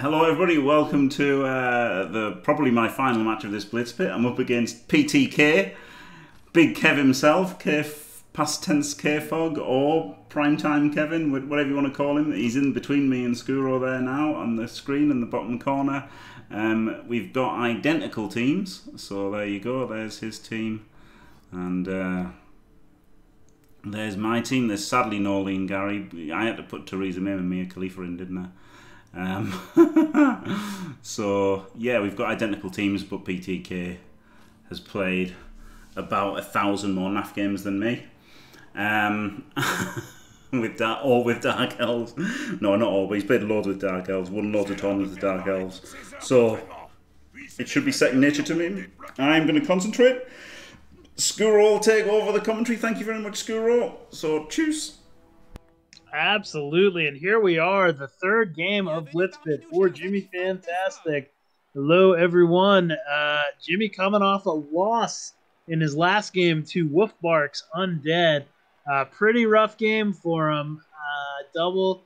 Hello, everybody. Welcome to uh, the probably my final match of this Blitz Pit. I'm up against PTK, Big Kev himself, Kev, past tense K Fog, or Primetime Kevin, whatever you want to call him. He's in between me and Skuro there now on the screen in the bottom corner. Um, we've got identical teams, so there you go. There's his team, and uh, there's my team. There's sadly no Lean Gary. I had to put Theresa May and Mia Khalifa in, didn't I? Um, so yeah, we've got identical teams, but PTK has played about a thousand more NAF games than me. Um, with that, all with Dark Elves. No, not all, but he's played loads with Dark Elves, won loads of tournaments with Dark Elves. So it should be second nature to me. I'm going to concentrate. Skuro will take over the commentary. Thank you very much, Skuro. So, choose. Absolutely. And here we are, the third game of Blitzpit for Jimmy Fantastic. Hello, everyone. Uh, Jimmy coming off a loss in his last game to Wolfbarks Undead. Uh, pretty rough game for him. Uh, double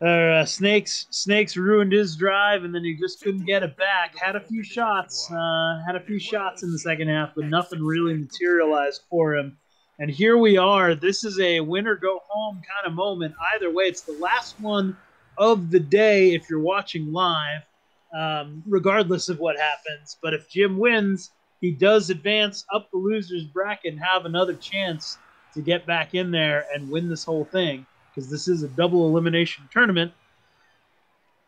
uh, snakes snakes ruined his drive, and then he just couldn't get it back. Had a few shots, uh, had a few shots in the second half, but nothing really materialized for him. And here we are. This is a win or go home kind of moment. Either way, it's the last one of the day if you're watching live, um, regardless of what happens. But if Jim wins, he does advance up the losers bracket and have another chance to get back in there and win this whole thing because this is a double elimination tournament.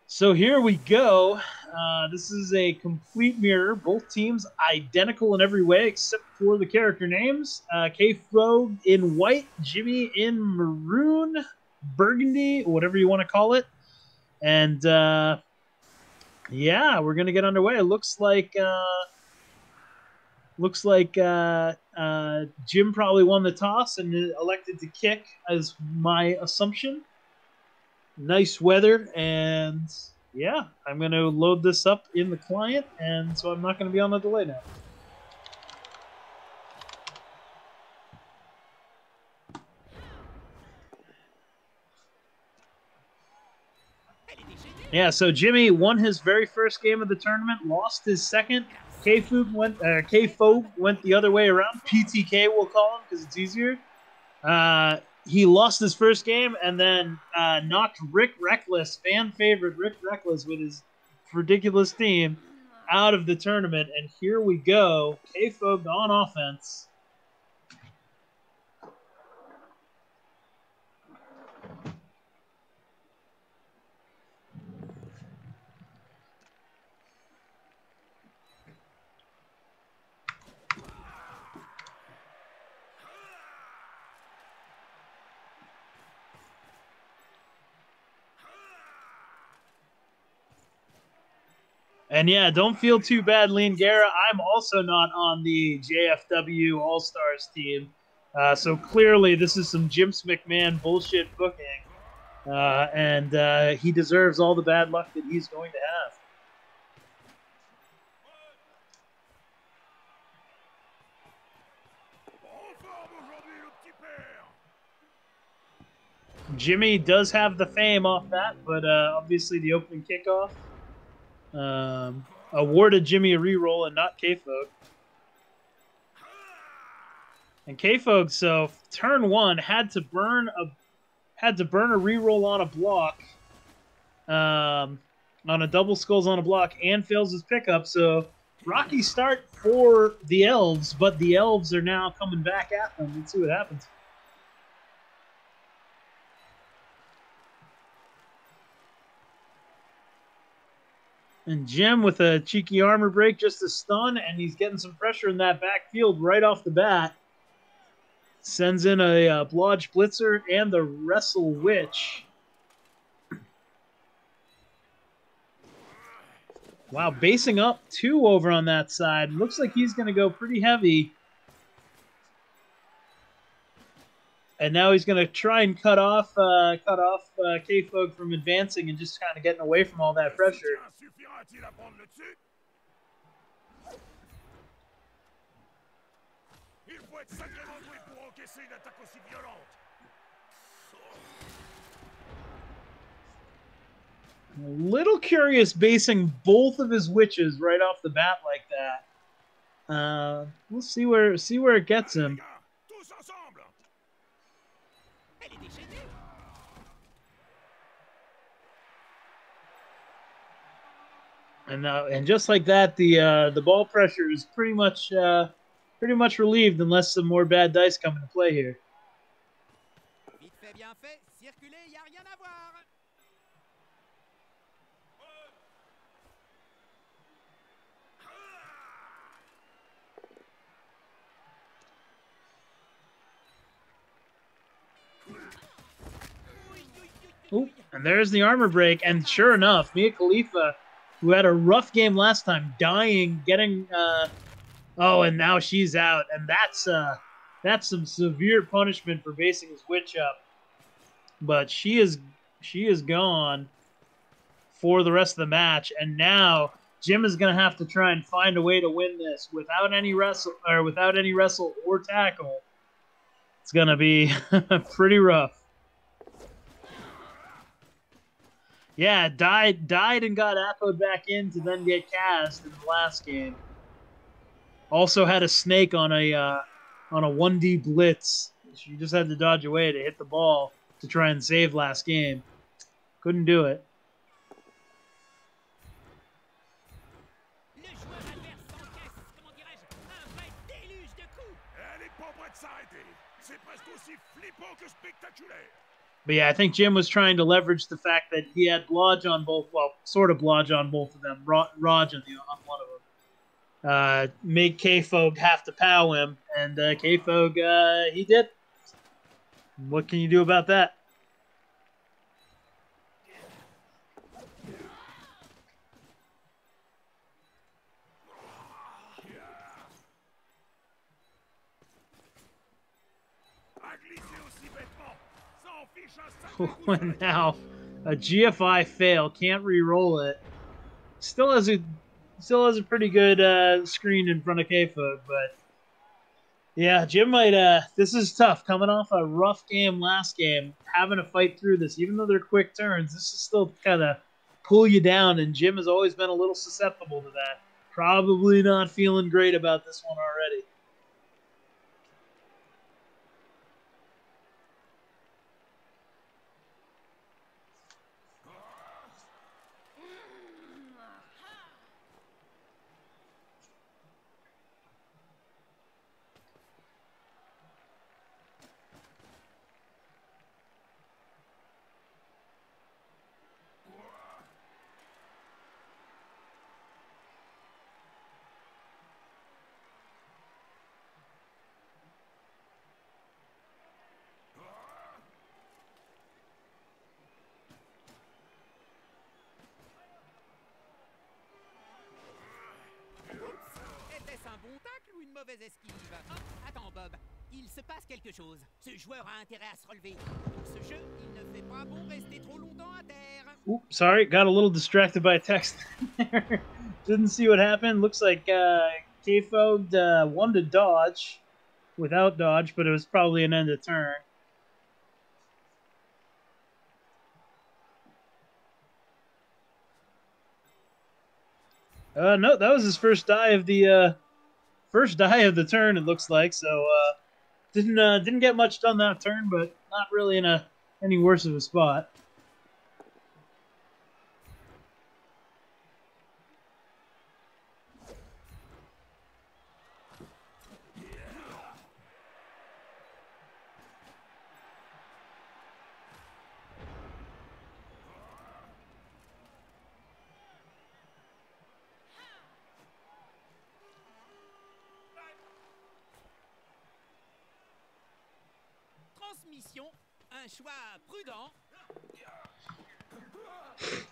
So here we go. Uh, this is a complete mirror. Both teams identical in every way except for the character names. Uh, K Frog in white, Jimmy in maroon, burgundy, whatever you want to call it. And uh, yeah, we're gonna get underway. It looks like uh, looks like uh, uh, Jim probably won the toss and elected to kick, as my assumption nice weather and yeah i'm going to load this up in the client and so i'm not going to be on the delay now. Yeah so jimmy won his very first game of the tournament lost his second. K Food went uh, went the other way around. Ptk we'll call him because it's easier. Uh, he lost his first game and then uh, knocked Rick Reckless, fan favorite Rick Reckless, with his ridiculous team out of the tournament. And here we go. K Folk on offense. And yeah, don't feel too bad, Lean Guerra. I'm also not on the JFW All Stars team. Uh, so clearly, this is some Jim McMahon bullshit booking. Uh, and uh, he deserves all the bad luck that he's going to have. Jimmy does have the fame off that, but uh, obviously the opening kickoff um, awarded Jimmy a reroll and not K-Folk. And K-Folk, so turn one had to burn a had to burn a reroll on a block, um, on a double skulls on a block, and fails his pickup. So rocky start for the elves, but the elves are now coming back at them. Let's see what happens. And Jim with a cheeky armor break, just a stun, and he's getting some pressure in that backfield right off the bat. Sends in a uh, Blodge Blitzer and the Wrestle Witch. Wow, basing up two over on that side. Looks like he's going to go pretty heavy. And now he's going to try and cut off uh, cut off uh, K-Folk from advancing and just kind of getting away from all that pressure. A little curious basing both of his witches right off the bat like that. Uh, we'll see where see where it gets him. And uh, and just like that, the uh, the ball pressure is pretty much uh, pretty much relieved unless some more bad dice come into play here. Ooh, and there's the armor break, and sure enough, Mia Khalifa, who had a rough game last time, dying, getting uh, oh, and now she's out, and that's uh, that's some severe punishment for basing his witch up. But she is she is gone for the rest of the match, and now Jim is going to have to try and find a way to win this without any wrestle or without any wrestle or tackle. It's going to be pretty rough. Yeah, died died and got echoed back in to then get cast in the last game. Also had a snake on a uh, on a 1D blitz. She just had to dodge away to hit the ball to try and save last game. Couldn't do it. But yeah, I think Jim was trying to leverage the fact that he had Blodge on both, well, sort of Blodge on both of them, Raj on, the, on one of them. Uh, make K-Fog have to pow him, and uh, K-Fog, uh, he did. What can you do about that? now a GFI fail, can't re-roll it. Still has a still has a pretty good uh, screen in front of K-Fog, but yeah, Jim might. Uh, this is tough. Coming off a rough game last game, having to fight through this, even though they're quick turns, this is still kind of pull you down. And Jim has always been a little susceptible to that. Probably not feeling great about this one already. Mauvaise esquive. Oh, attends, Bob. Il se passe quelque chose. Ce joueur a intérêt à se relever. ce jeu, il ne fait pas bon rester trop longtemps à terre. Ooh, sorry, got a little distracted by a text. Didn't see what happened. Looks like uh, K-Foged uh, won to dodge without dodge, but it was probably an end of turn. Uh, no, that was his first die of the uh, first die of the turn. It looks like so. Uh, didn't uh, didn't get much done that turn, but not really in a any worse of a spot. Un choix prudent.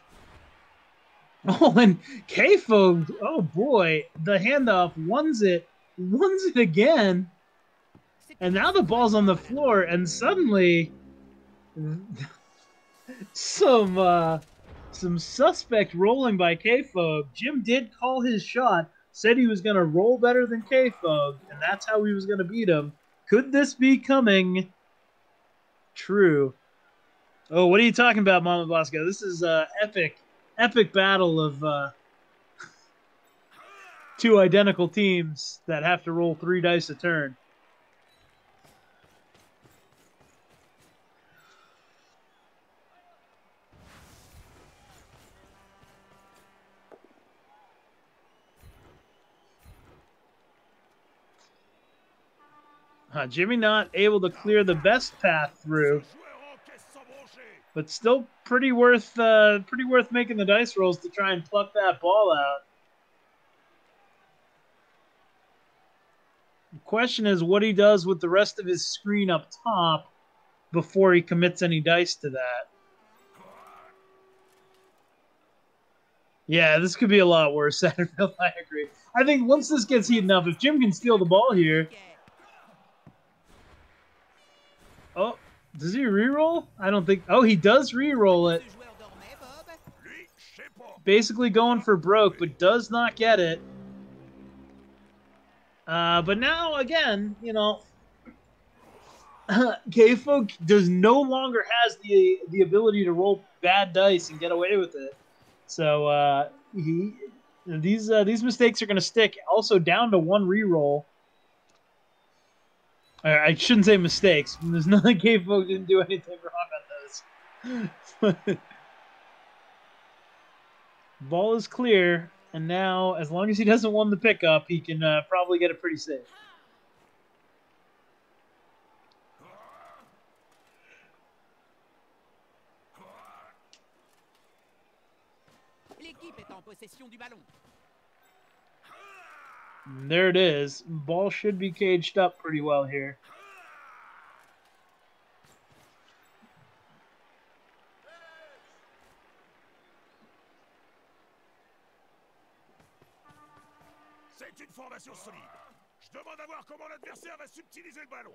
Oh, and K-Fog, oh boy, the handoff ones it, ones it again. And now the ball's on the floor, and suddenly some uh, some suspect rolling by K-Fog. Jim did call his shot, said he was going to roll better than K-Fog, and that's how he was going to beat him. Could this be coming? True. Oh, what are you talking about, Mama Bosco? This is uh, epic, epic battle of uh, two identical teams that have to roll three dice a turn. Jimmy not able to clear the best path through, but still pretty worth uh, pretty worth making the dice rolls to try and pluck that ball out. The question is what he does with the rest of his screen up top before he commits any dice to that. Yeah, this could be a lot worse. I agree. I think once this gets heated up, if Jim can steal the ball here, Oh, does he re-roll? I don't think. Oh, he does re-roll it. Basically going for broke, but does not get it. Uh, but now again, you know, K-Folk does no longer has the the ability to roll bad dice and get away with it. So uh, he these uh, these mistakes are going to stick. Also down to one re-roll. I shouldn't say mistakes. There's nothing K-Folk didn't do anything wrong on those. Ball is clear, and now as long as he doesn't win the pickup, he can uh, probably get it pretty safe. L'équipe est en possession du ballon. There it is. Ball should be caged up pretty well here. C'est une formation solide. Je demande à voir comment l'adversaire va subtiliser le ballon.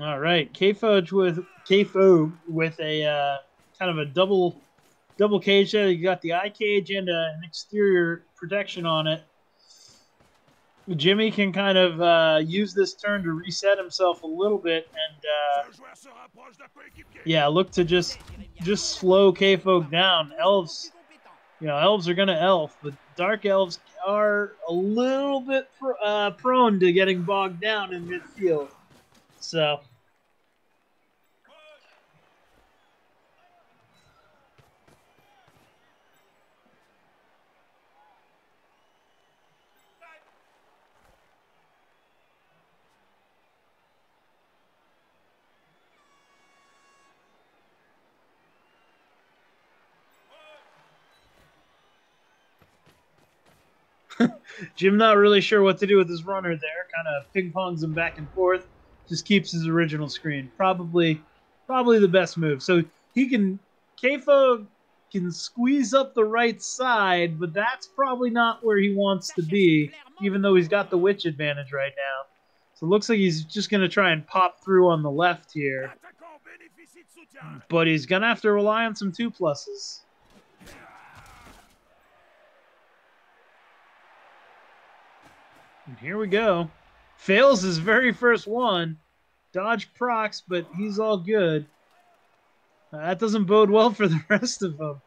All right, K-Fudge with K-Fo with a uh, kind of a double double cage there. You got the eye cage and uh, an exterior protection on it. Jimmy can kind of uh, use this turn to reset himself a little bit and uh, yeah, look to just just slow K-Folk down. Elves, you know, elves are gonna elf, but dark elves are a little bit pr- uh, prone to getting bogged down in midfield. So Jim not really sure what to do with his runner there. Kind of ping pongs him back and forth. Just keeps his original screen. Probably, probably the best move. So he can Kfo can squeeze up the right side, but that's probably not where he wants to be. Even though he's got the witch advantage right now. So it looks like he's just gonna try and pop through on the left here. But he's gonna have to rely on some two pluses. And here we go. Fails his very first one. Dodge procs, but he's all good. Uh, that doesn't bode well for the rest of them.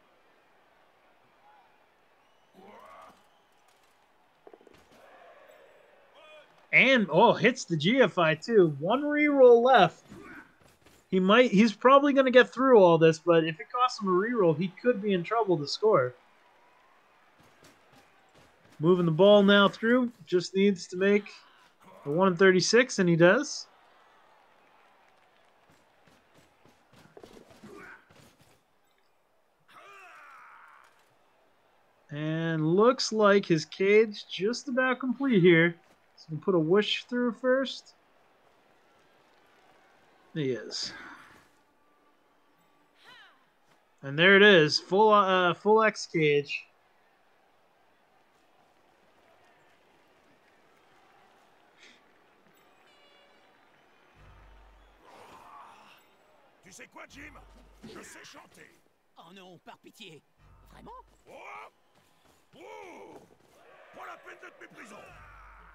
And oh, hits the GFI too. One reroll left. He might. He's probably going to get through all this, but if it costs him a reroll, he could be in trouble to score. Moving the ball now through. Just needs to make a 136, and he does. And looks like his cage just about complete here. So we'll put a whoosh through first. He is. And there it is, full uh, full X cage. Tu sais quoi, Jim Je sais chanter. Oh non, par pitié. Vraiment Oh Oh Pas la peine d'être méprisant.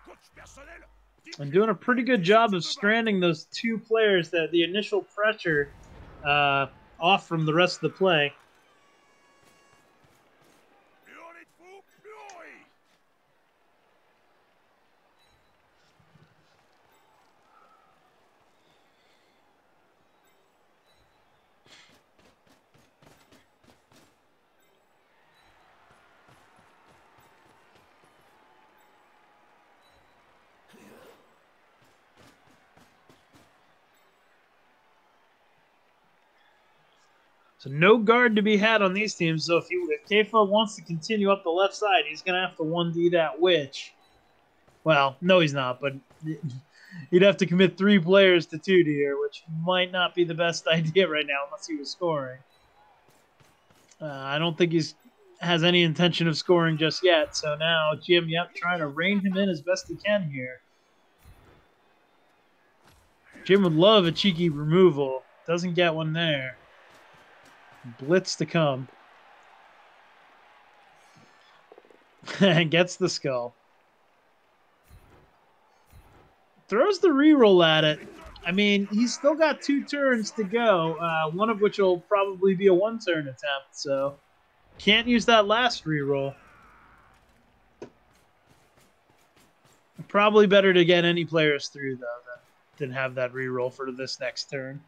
Coach personnel dis- And doing a pretty good job of stranding those two players that the initial pressure uh, off from the rest of the play. Plus on est de fous, plus on rit. So no guard to be had on these teams. So if you if K-Fog wants to continue up the left side, he's gonna have to one D that witch. Well, no, he's not, but he'd have to commit three players to two D here, which might not be the best idea right now unless he was scoring. Uh, I don't think he's has any intention of scoring just yet. So now Jim, yep, trying to rein him in as best he can here. Jim would love a cheeky removal. Doesn't get one there. Blitz to come. and gets the skull. Throws the reroll at it. I mean, he's still got two turns to go, uh, one of which will probably be a one turn attempt, so can't use that last reroll. Probably better to get any players through, though, than, than have that reroll for this next turn.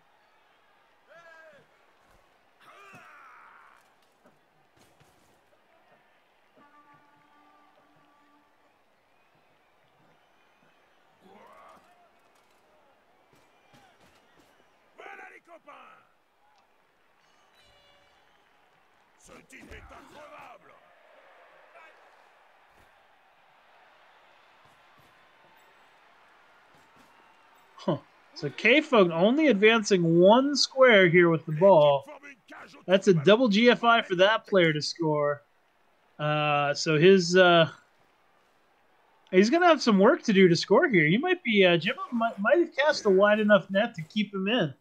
So K-Fog only advancing one square here with the ball. That's a double GFI for that player to score. Uh, so his uh, he's gonna have some work to do to score here. He might be uh, Jim might, might have cast a wide enough net to keep him in,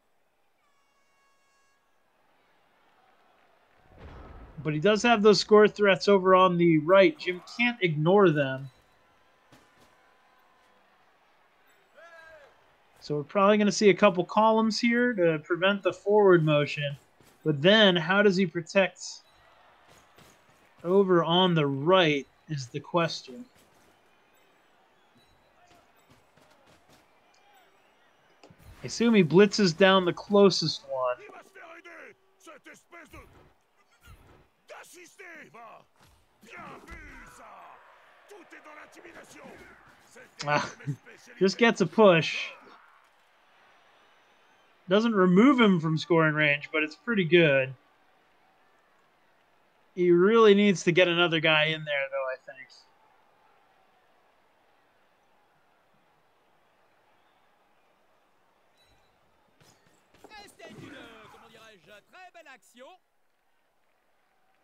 but he does have those score threats over on the right. Jim can't ignore them. So we're probably going to see a couple columns here to prevent the forward motion. But then, how does he protect over on the right is the question. I assume he blitzes down the closest one. Ah. Just gets a push. Doesn't remove him from scoring range, but it's pretty good. He really needs to get another guy in there, though, I think.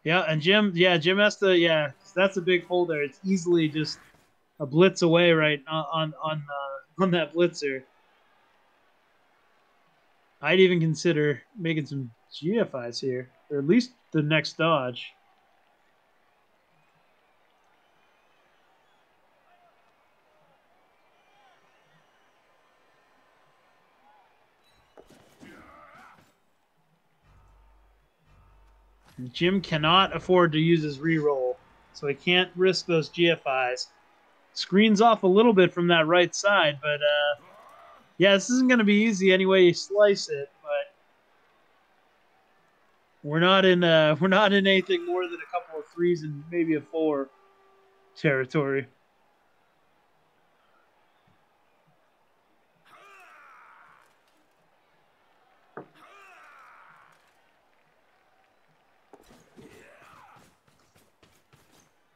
Yeah, and Jim, yeah, Jim has to, yeah, that's a big hole there. It's easily just a blitz away, right on on on, uh, on that blitzer. I'd even consider making some GFIs here, or at least the next dodge. Jim cannot afford to use his reroll, so he can't risk those GFIs. Screens off a little bit from that right side, but uh, yeah, this isn't going to be easy any way you slice it. But we're not in uh, we're not in anything more than a couple of threes and maybe a four territory.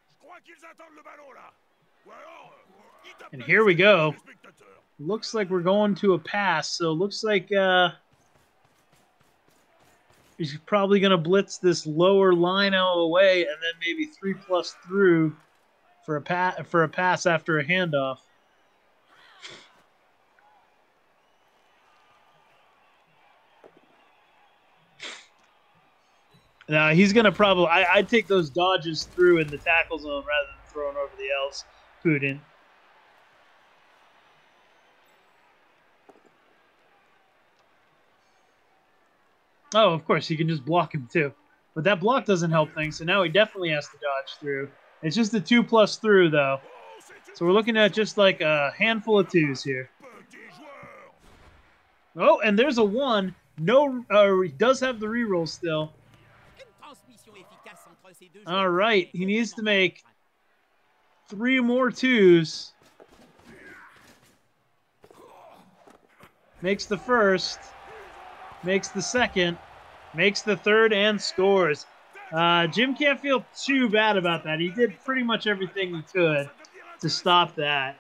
Je crois qu'ils attendent le ballon, là Ou alors, ils tapent And here we go. Looks like we're going to a pass, so looks like uh, he's probably going to blitz this lower line out of the way, and then maybe three plus through for a pass for a pass after a handoff. Now he's gonna probably. I, I'd take those dodges through in the tackle zone rather than throwing over the elves. Putin. Oh, of course, he can just block him too. But that block doesn't help things, so now he definitely has to dodge through. It's just a two plus through, though. So we're looking at just like a handful of twos here. Oh, and there's a one. No, uh, he does have the reroll still. All right, he needs to make three more twos. Makes the first, makes the second, makes the third, and scores. Uh, Jim can't feel too bad about that. He did pretty much everything he could to stop that.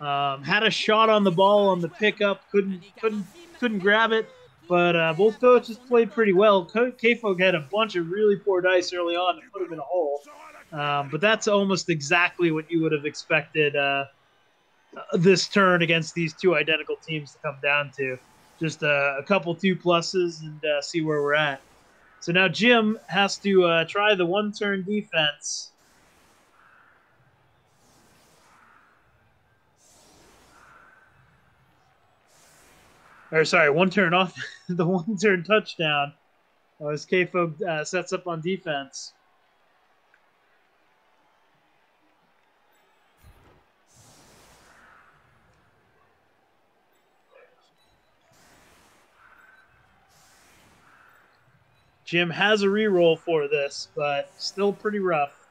Um, had a shot on the ball on the pickup, couldn't couldn't couldn't grab it. But uh, both coaches played pretty well. K-Folk had a bunch of really poor dice early on to put him in a hole. Um, but that's almost exactly what you would have expected uh, this turn against these two identical teams to come down to. Just uh, a couple two pluses and uh, see where we're at. So now Jim has to uh, try the one turn defense. Or sorry, one turn off the one turn touchdown. uh, As K-Folk uh, sets up on defense. Jim has a reroll for this, but still pretty rough.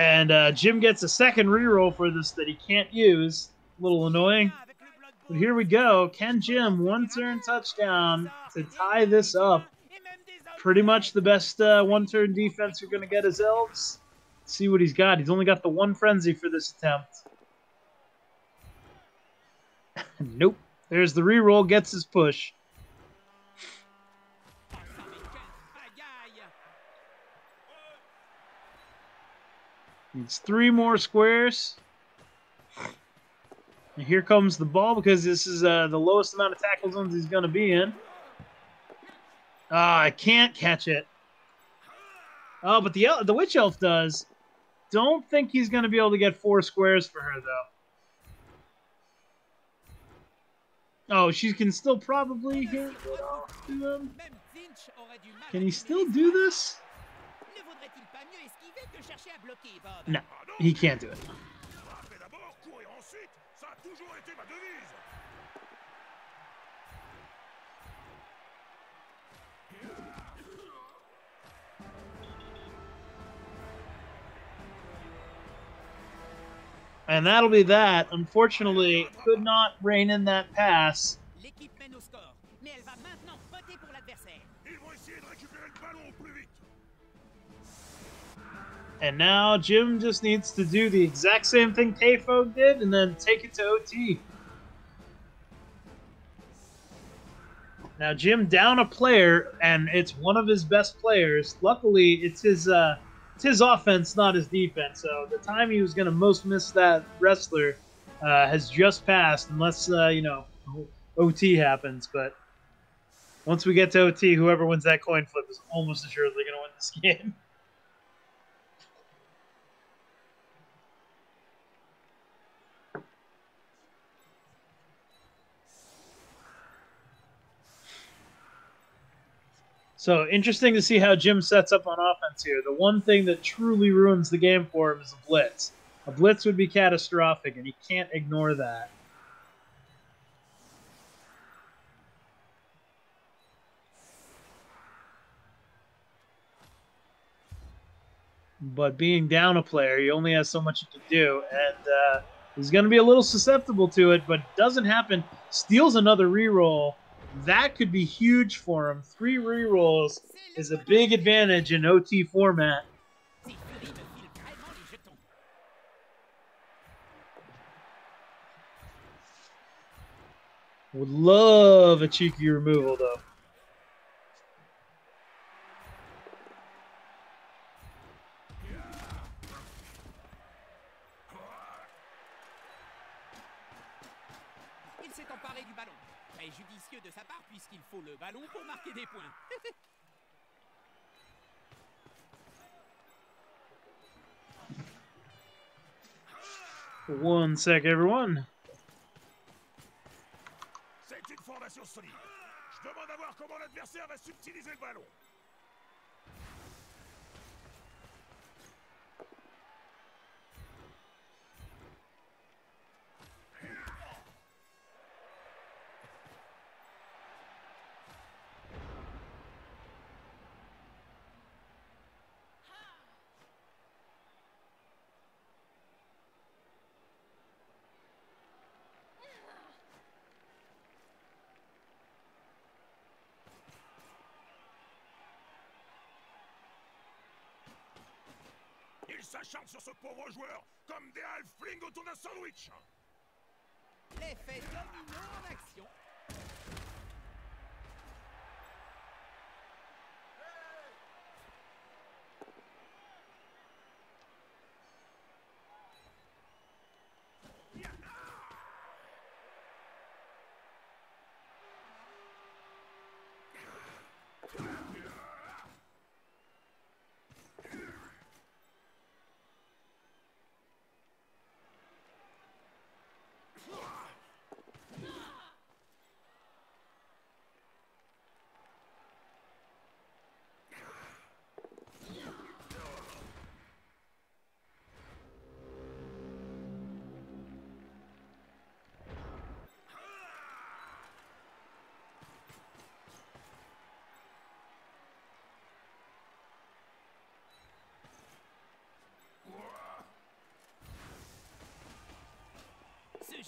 And uh, Jim gets a second reroll for this that he can't use. A little annoying. But here we go. Can Jim one turn touchdown to tie this up? Pretty much the best uh, one turn defense you're going to get is Elves. Let's see what he's got. He's only got the one frenzy for this attempt. nope. There's the reroll, gets his push. Needs three more squares. And here comes the ball because this is uh, the lowest amount of tackle zones he's going to be in. Ah, I can't catch it. Oh, but the the witch elf does. Don't think he's going to be able to get four squares for her though. Oh, she can still probably hit Can he still do this? No, he can't do it. Frappez d'abord, courir ensuite. Ça a toujours été ma devise. And that'll be that. Unfortunately, could not rein in that pass. L'équipe mène au score, mais elle va maintenant voter pour l'adversaire. Ils vont essayer de récupérer le ballon au plus vite. And now Jim just needs to do the exact same thing K-Folk did and then take it to OT. Now Jim down a player and it's one of his best players. Luckily, it's his uh it's his offense, not his defense. So the time he was going to most miss that wrestler uh, has just passed unless uh, you know OT happens, but once we get to OT, whoever wins that coin flip is almost assuredly going to win this game. So interesting to see how Jim sets up on offense here. The one thing that truly ruins the game for him is a blitz. A blitz would be catastrophic, and he can't ignore that. but being down a player, he only has so much he can do, and uh, he's going to be a little susceptible to it. But doesn't happen. Steals another reroll. That could be huge for him. Three rerolls is a big advantage in OT format. Would love a cheeky removal though. Ballon pour marquer des points. One sec, everyone. C'est une fondation solide. Je demande à voir comment l'adversaire va subtiliser le ballon. Il s'acharne sur ce pauvre joueur comme des halflings autour d'un sandwich. En action.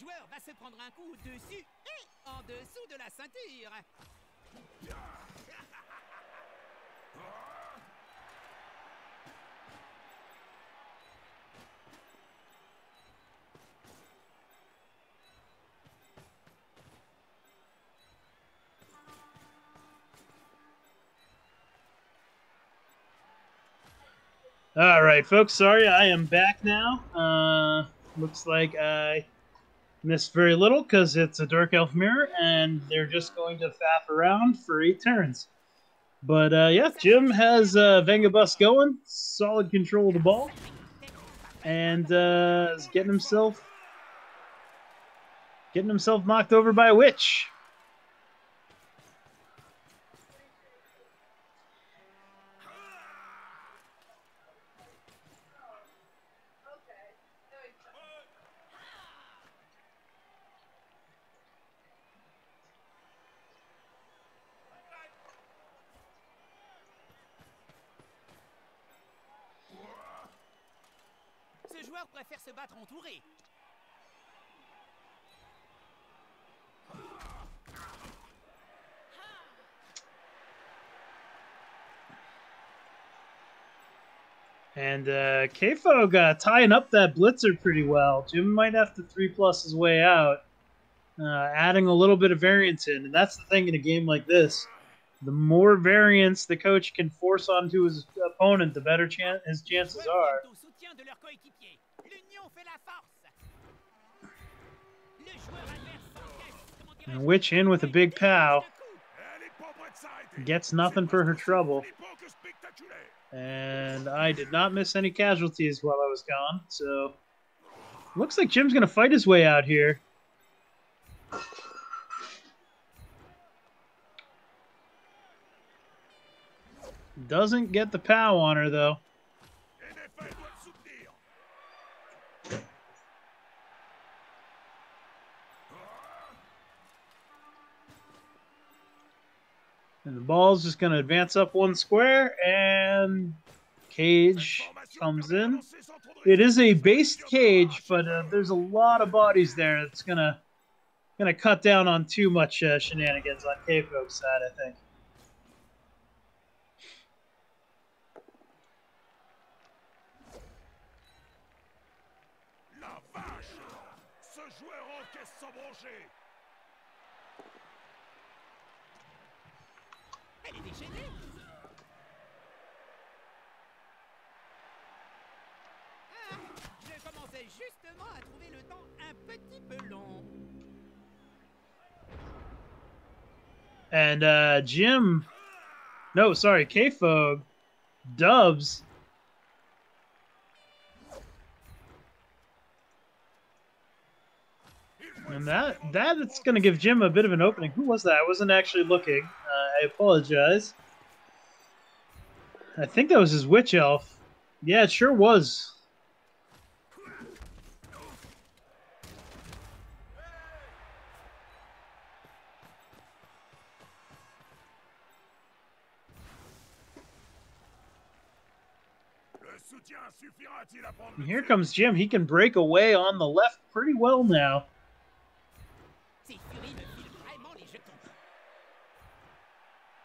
Joueur va se prendre un coup dessus et en dessous de la ceinture. All right, folks. Sorry, I am back now. Uh, looks like I missed very little because it's a Dark Elf mirror, and they're just going to faff around for eight turns. But uh, yeah, Jim has uh, Vengabus going, solid control of the ball, and uh, is getting himself getting himself knocked over by a witch. Ce joueur préfère se battre entouré. And uh, K-Fog uh, tying up that blitzer pretty well. Jim might have to three plus his way out, uh, adding a little bit of variance in. And that's the thing in a game like this. The more variance the coach can force onto his opponent, the better chan- his chances are. viennent au soutien de leur coéquipier. L'union fait la force. Le joueur adverse s'engage, comment dirais-je, And Witch in with a big pow. Gets nothing for her trouble. And I did not miss any casualties while I was gone. So looks like Jim's going to fight his way out here. Doesn't get the pow on her, though. And the ball's just going to advance up one square and Cage comes in. It is a based cage, but uh, there's a lot of bodies there. It's gonna gonna cut down on too much uh, shenanigans on K-Folk's side, I think. La vache Ce joueur sans broncher Je commençais justement à trouver le temps un petit peu long. And uh, Jim, no, sorry, K-Fog, Dubs. And that that's going to give Jim a bit of an opening. Who was that? I wasn't actually looking. I apologize. I think that was his witch elf. Yeah, it sure was. And here comes Jim. He can break away on the left pretty well now.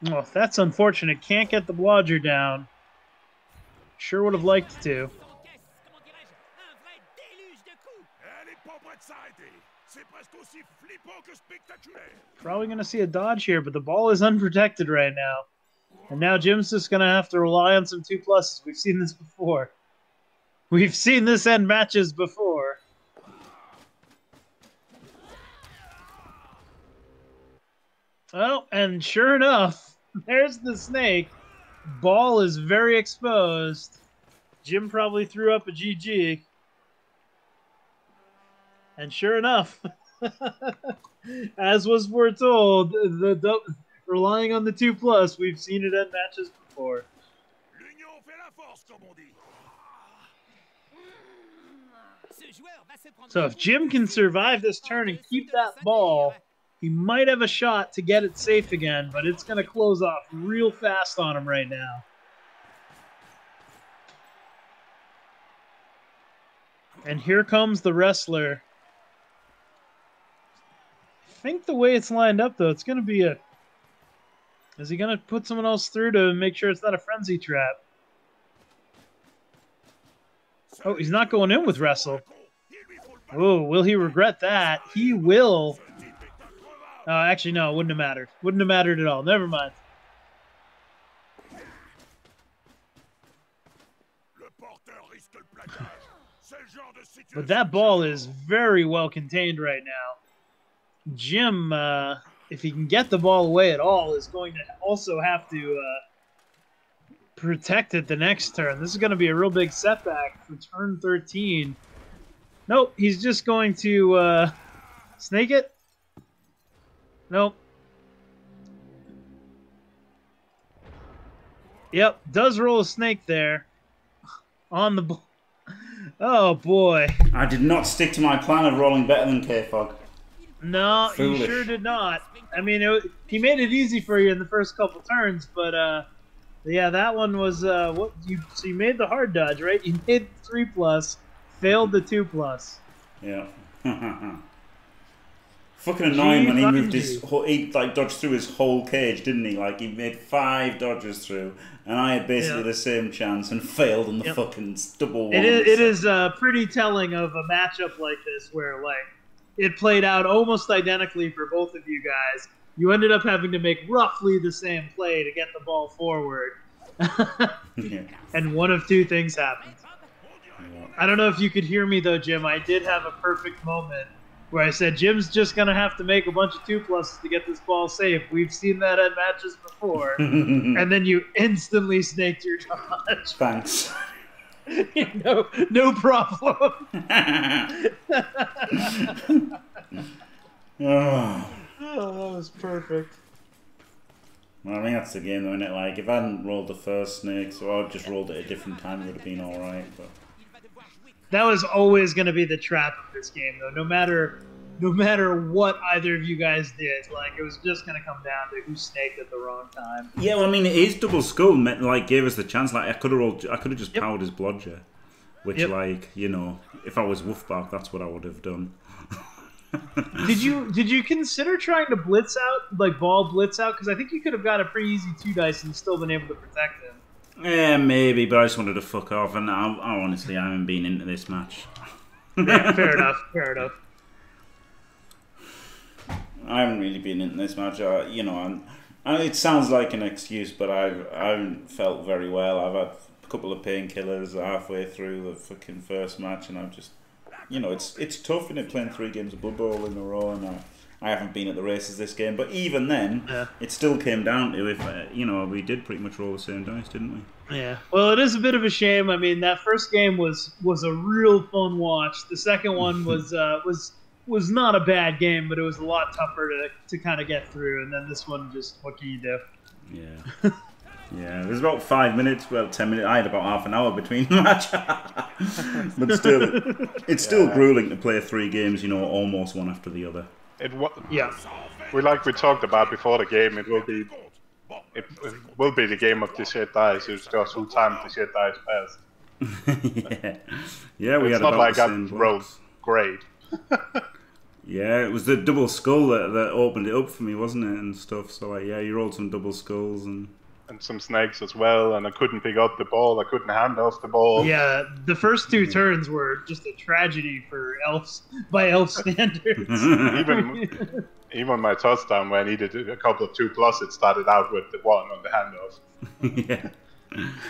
Oh, that's unfortunate. Can't get the blodger down. Sure would have liked to. Probably going to see a dodge here, but the ball is unprotected right now. And now Jim's just going to have to rely on some two pluses. We've seen this before. We've seen this end matches before. Oh, and sure enough, there's the snake. Ball is very exposed. Jim probably threw up a GG. And sure enough, as was foretold, the, relying on the two plus, we've seen it at matches before. So if Jim can survive this turn and keep that ball. He might have a shot to get it safe again, but it's going to close off real fast on him right now. And here comes the wrestler. I think the way it's lined up, though, it's going to be a. Is he going to put someone else through to make sure it's not a frenzy trap? Oh, he's not going in with wrestle. Oh, will he regret that? He will. Ce type est un crevard Uh, actually, no, wouldn't have mattered. Wouldn't have mattered at all. Never mind. But that ball is very well contained right now. Jim, uh, if he can get the ball away at all, is going to also have to uh, protect it the next turn. This is going to be a real big setback for turn 13. Nope, he's just going to uh, snake it. Nope. Yep, does roll a snake there on the. Oh boy. I did not stick to my plan of rolling better than K-Fog. No, Foolish. you sure did not. I mean, it, he made it easy for you in the first couple turns, but uh, yeah, that one was uh, what you. So you made the hard dodge, right? You made three plus, failed the two plus. Yeah. Fucking annoying when he moved his whole, he like dodged through his whole cage, didn't he? Like he made five dodges through, and I had basically Yeah. the same chance and failed on the Yep. fucking double. It is, it is uh, pretty telling of a matchup like this where like it played out almost identically for both of you guys. You ended up having to make roughly the same play to get the ball forward, yeah. and one of two things happened. I don't know if you could hear me though, Jim. I did have a perfect moment where I said Jim's just gonna have to make a bunch of two pluses to get this ball safe. We've seen that at matches before. and then you instantly snaked your dodge. Thanks. no, no problem. oh. Oh, that was perfect. Well, I think that's the game, though, isn't it? Like, if I hadn't rolled the first snake, so I'd just rolled it a different time, it would have been alright. But Il va devoir jouer That was always going to be the trap of this game, though. No matter no matter what either of you guys did. Like it was just gonna come down to who snaked at the wrong time. Yeah, well, I mean, his double skull meant, like gave us the chance. Like I could have rolled, I could have just Yep. powered his blodger, which, Yep. like, you know, if I was Wolfbark, that's what I would have done. Did you did you consider trying to blitz out like ball blitz out? Because I think you could have got a pretty easy two dice and still been able to protect him. Yeah, maybe, but I just wanted to fuck off, and I, I honestly I haven't been into this match. Yeah, fair enough. Fair enough. I haven't really been into this match. Uh, you know, I'm, I, it sounds like an excuse, but I've, I haven't felt very well. I've had a couple of painkillers halfway through the fucking first match, and I've just, you know, it's it's tough, isn't it, playing three games of Blood Bowl in a row, and I, I haven't been at the races this game. But even then, Yeah. it still came down to if, uh, you know, we did pretty much roll the same dice, didn't we? Yeah. Well, it is a bit of a shame. I mean, that first game was was a real fun watch. The second one was uh, was was not a bad game, but it was a lot tougher to, to kind of get through. And then this one, just what can you do? Yeah. Yeah, it was about five minutes, well, ten minutes. I had about half an hour between the match. but still, it's still Yeah. grueling to play three games, you know, almost one after the other. It wa- Yeah. we like we talked about before the game. It will be it, it will be the game of the shit dice. It's just who timed the shit dice best. yeah. Yeah, we It's had not about like the I rolled great. Yeah, it was the double skull that, that opened it up for me, wasn't it, and stuff. So, like, yeah, you rolled some double skulls and. And some snakes as well, and I couldn't pick up the ball. I couldn't hand off the ball. Yeah, the first two turns were just a tragedy for elves by elf standards. Even even my touchdown, where I needed a couple of two plus, it started out with the one on the handoff. yeah.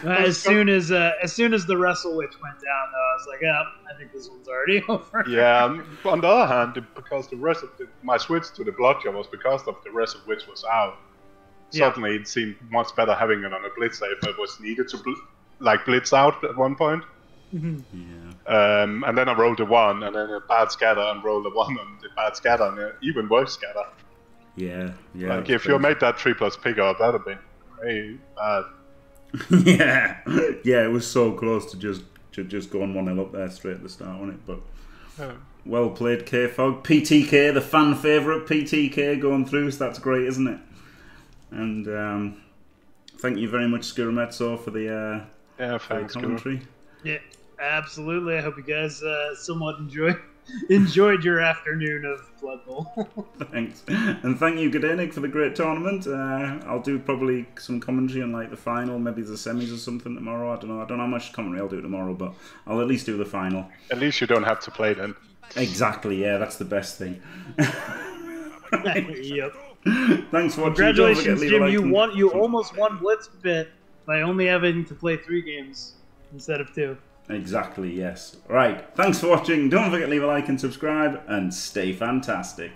as soon as uh, as soon as the wrestle witch went down, though, I was like, "Yeah, I think this one's already over." Yeah. um, on the other hand, because the rest of the, my switch to the bludger was because of the wrestle witch was out. Yeah. Suddenly, it seemed much better having it on a blitz if it was needed to bl- like blitz out at one point. Mhm. Yeah. Um, and then I rolled a one, and then a bad scatter, and rolled a one on the bad scatter, and an even worse scatter. Yeah. Yeah. like if you made that three plus pickup, that'd have been very bad. yeah, yeah, it was so close to just to just going one 0 up there straight at the start, wasn't it? But Yeah. well played, K Fog. PTK, the fan favourite, PTK going through, so that's great, isn't it? And um, thank you very much, Scuromezzo, for the, uh, Yeah, for the thanks, Guru. commentary. Yeah, absolutely. I hope you guys uh, somewhat enjoy enjoyed your afternoon of Blood Bowl. Thanks, and thank you, Godenik, for the great tournament. Uh, I'll do probably some commentary on like the final, maybe the semis or something tomorrow. I don't know. I don't know how much commentary I'll do tomorrow, but I'll at least do the final. At least you don't have to play then. Exactly. Yeah, that's the best thing. yep. Thanks for watching. Congratulations, to leave a Jim. like You won. You almost won Blitz Pit by only having to play three games instead of two. Exactly. Yes. Right. Thanks for watching. Don't forget to leave a like and subscribe, and stay fantastic.